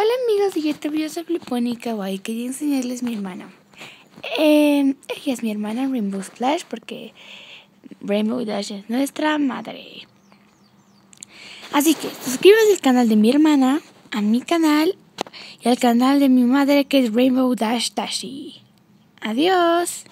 Hola amigos de YouTube, yo soy Fliponi Kawaii. Quería enseñarles a mi hermana. Eh, em, ella es mi hermana Rainbow Splash porque Rainbow Dash es nuestra madre. Así que suscríbete al canal de mi hermana, a mi canal y al canal de mi madre que es Rainbow Dash Dashi. Adiós.